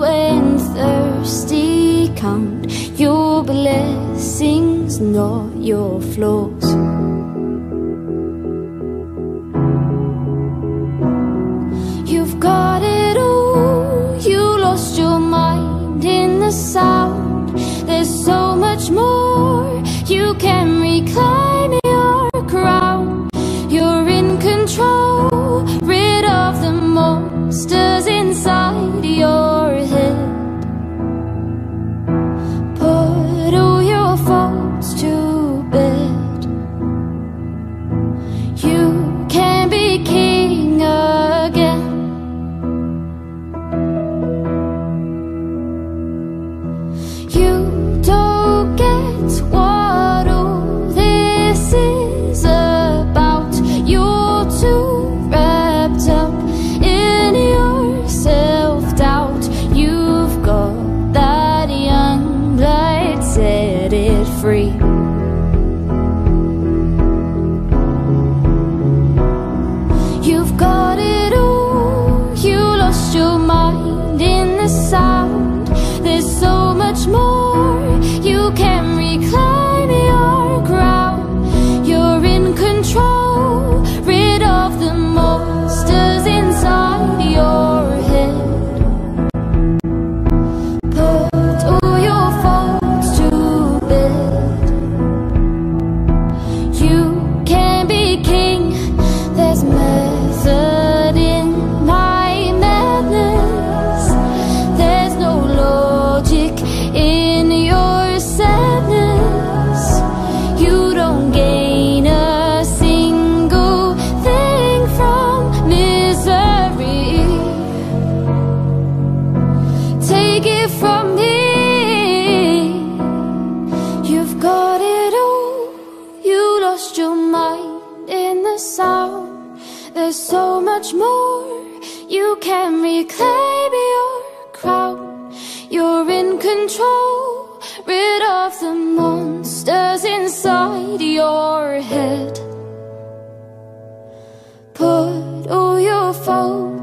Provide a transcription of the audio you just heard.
When thirsty count your blessings, not your flaws. You've got it all, you lost your mind in the sound. There's so much more you can recall. Can so much more. You can reclaim your crown. You're in control. Rid of the monsters inside your head. Put all your faults to bed. You can be king. There's method sound There's so much more You can reclaim your crown. You're in control Rid of the monsters inside your head. Put all your faults